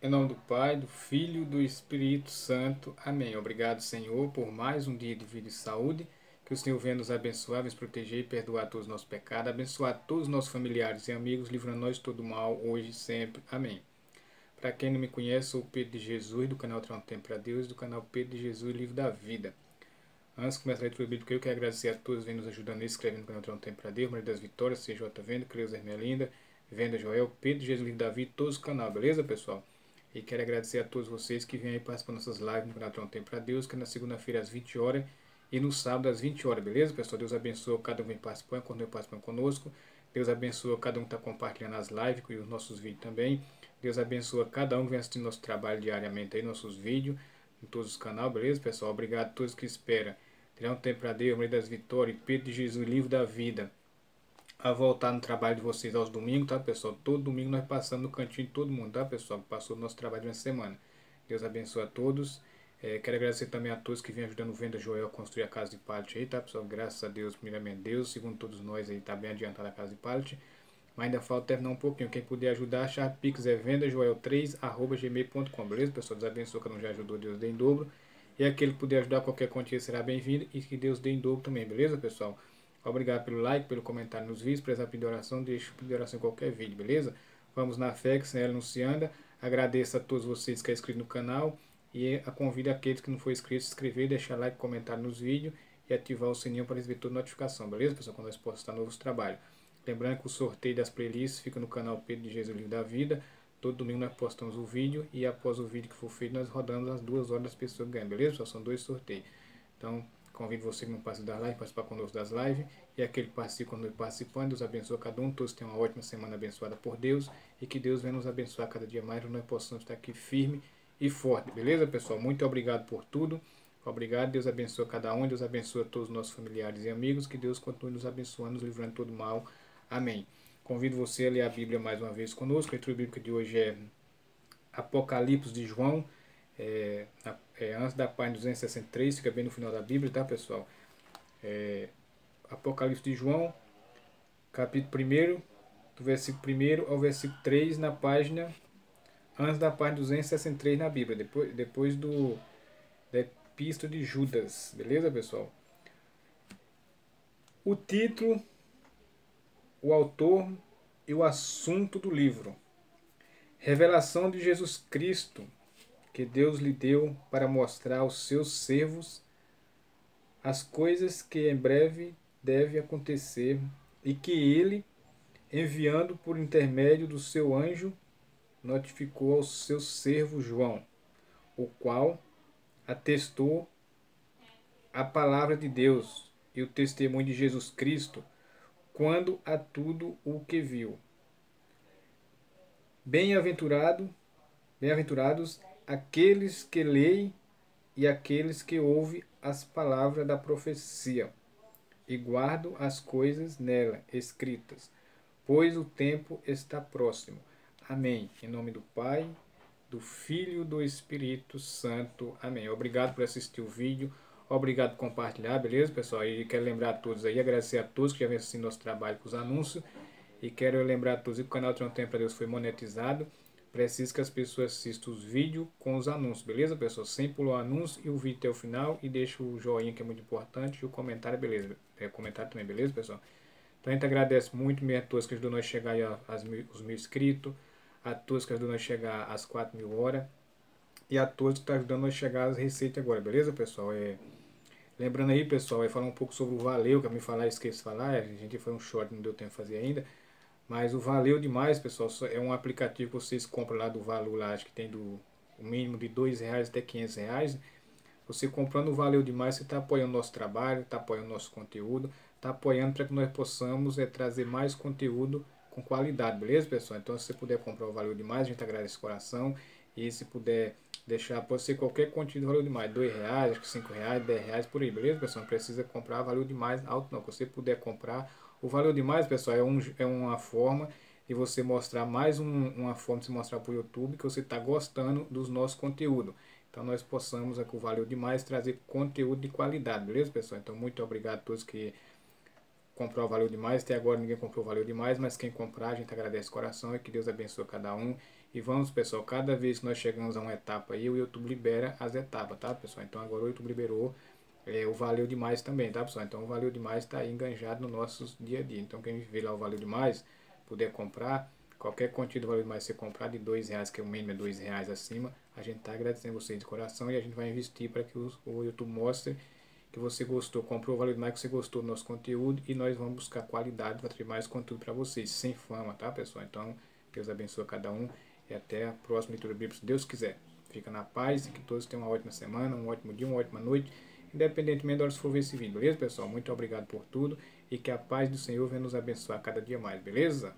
Em nome do Pai, do Filho e do Espírito Santo. Amém. Obrigado, Senhor, por mais um dia de vida e saúde. Que o Senhor venha nos abençoar, nos proteger e perdoar todos os nossos pecados. Abençoar todos os nossos familiares e amigos, livrando-nós de todo mal, hoje e sempre. Amém. Para quem não me conhece, sou o Pedro de Jesus, do canal Tron Tempo para Deus, do canal Pedro de Jesus, Livro da Vida. Antes de começar a leitura bíblica, eu quero agradecer a todos que nos ajudando e inscrevendo no canal Tron Tempo para Deus, Maria das Vitórias, CJ Venda, Creuza Ermelinda, Venda Joel, Pedro de Jesus, Livro da Vida, todos os canal, beleza, pessoal? E quero agradecer a todos vocês que vêm aí participando dessas lives no canal Tron Tempo para Deus, que é na segunda-feira às 20 horas e no sábado às 20 horas, beleza, pessoal? Deus abençoe cada um que vem participando, quando vem participando conosco. Deus abençoe cada um que está compartilhando as lives e os nossos vídeos também. Deus abençoe cada um que vem assistindo nosso trabalho diariamente aí, nossos vídeos, em todos os canais, beleza, pessoal? Obrigado a todos que esperam. Um tempo para Deus, Maria das Vitórias, Pedro de Jesus, Livro da Vida. A voltar no trabalho de vocês aos domingos, tá, pessoal? Todo domingo nós passamos no cantinho de todo mundo, tá, pessoal? Que passou o nosso trabalho de uma semana. Deus abençoe a todos. É, quero agradecer também a todos que vêm ajudando o Venda Joel a construir a casa de pallet aí, tá, pessoal? Graças a Deus, primeiramente Deus, segundo todos nós aí, tá bem adiantada a casa de pallet. Mas ainda falta terminar um pouquinho. Quem puder ajudar, a chave Pix é vendajoel3.gmail.com, beleza, pessoal? Deus abençoe, cada um já ajudou, Deus dê em dobro. E aquele que puder ajudar qualquer quantia será bem-vindo e que Deus dê em dobro também, beleza, pessoal? Obrigado pelo like, pelo comentário nos vídeos, prestar pedir oração, deixe pedir oração em qualquer vídeo, beleza? Vamos na fé, que sem ela anunciando. Agradeço a todos vocês que é inscrito no canal e a convido aqueles que não for inscrito se inscrever, deixar like, comentário nos vídeos e ativar o sininho para receber toda notificação, beleza, pessoal? Quando nós postar novos trabalhos. Lembrando que o sorteio das playlists fica no canal Pedro de Jesus Livro da Vida. Todo domingo nós postamos o vídeo e após o vídeo que for feito nós rodamos as duas horas das pessoas ganham, beleza? Só são dois sorteios. Então, convido você que não participa das lives, participar conosco das lives. E aquele que participa quando participando, Deus abençoe cada um. Todos tenham uma ótima semana abençoada por Deus. E que Deus venha nos abençoar cada dia mais, nós possamos estar aqui firme e forte. Beleza, pessoal? Muito obrigado por tudo. Obrigado, Deus abençoe cada um, Deus abençoe todos os nossos familiares e amigos, que Deus continue nos abençoando, nos livrando de todo mal. Amém. Convido você a ler a Bíblia mais uma vez conosco. A leitura bíblica de hoje é Apocalipse de João, é, é, antes da página 263, fica bem no final da Bíblia, tá pessoal? É, Apocalipse de João, capítulo 1, do versículo 1 ao versículo 3, na página, antes da página 263 na Bíblia, depois, depois do da Epístola de Judas, beleza pessoal? O título o autor e o assunto do livro. Revelação de Jesus Cristo, que Deus lhe deu para mostrar aos seus servos as coisas que em breve deve acontecer e que ele, enviando por intermédio do seu anjo, notificou ao seu servo João, o qual atestou a palavra de Deus e o testemunho de Jesus Cristo quando a tudo o que viu. Bem-aventurado, bem-aventurados aqueles que leem e aqueles que ouvem as palavras da profecia e guardam as coisas nela escritas, pois o tempo está próximo. Amém. Em nome do Pai, do Filho e do Espírito Santo. Amém. Obrigado por assistir o vídeo. Obrigado por compartilhar, beleza, pessoal? E quero lembrar a todos aí, agradecer a todos que já vêm assistindo nosso trabalho com os anúncios. E quero lembrar a todos que o canal Tron Tempo para Deus foi monetizado. Preciso que as pessoas assistam os vídeos com os anúncios, beleza, pessoal? Sem pular o anúncio e o vídeo até o final. E deixa o joinha que é muito importante e o comentário, beleza? É, comentário também, beleza, pessoal? Então a gente agradece muito mesmo a todos que ajudou nós a chegar aos mil, os mil inscritos, a todos que ajudou nós a chegar às 4 mil horas e a todos que estão tá ajudando nós a chegar às receitas agora, beleza, pessoal? É... Lembrando aí, pessoal, vai falar um pouco sobre o Valeu, que a me falar, esqueci de falar, a gente foi um short, não deu tempo de fazer ainda. Mas o Valeu demais, pessoal, é um aplicativo que vocês compram lá do Valeu, lá, acho que tem do o mínimo de dois reais até 500 reais. Você comprando o Valeu demais, você está apoiando o nosso trabalho, está apoiando o nosso conteúdo, está apoiando para que nós possamos é, trazer mais conteúdo com qualidade, beleza, pessoal? Então, se você puder comprar o Valeu demais, a gente agradece de coração. E se puder deixar, pode ser qualquer quantia de valor demais, dois reais, acho que cinco reais, dez reais por aí, beleza, pessoal? Não precisa comprar valor demais alto não, se você puder comprar, o valor demais, pessoal, é, um, é uma forma de você mostrar mais um, uma forma de se mostrar para o YouTube que você está gostando dos nossos conteúdos. Então nós possamos, aqui, o Valeu Demais, trazer conteúdo de qualidade, beleza, pessoal? Então muito obrigado a todos que comprou o Valeu Demais. Até agora ninguém comprou o Valeu Demais, mas quem comprar, a gente agradece o coração e que Deus abençoe cada um E vamos, pessoal, cada vez que nós chegamos a uma etapa aí, o YouTube libera as etapas, tá, pessoal? Então agora o YouTube liberou é, o Valeu Demais também, tá, pessoal? Então o Valeu Demais está enganjado no nosso dia a dia. Então quem vê lá o Valeu Demais, puder comprar, qualquer quantia do Valeu Demais ser comprar de dois reais, que é o mínimo é dois reais acima, a gente está agradecendo vocês de coração e a gente vai investir para que o, o YouTube mostre que você gostou, comprou o Valeu Demais, que você gostou do nosso conteúdo e nós vamos buscar qualidade para ter mais conteúdo para vocês, sem fama, tá, pessoal? Então, Deus abençoe cada um e até a próxima leitura bíblica, se Deus quiser. Fica na paz e que todos tenham uma ótima semana, um ótimo dia, uma ótima noite independentemente da hora que for ver esse vídeo, beleza, pessoal? Muito obrigado por tudo e que a paz do Senhor venha nos abençoar cada dia mais, beleza?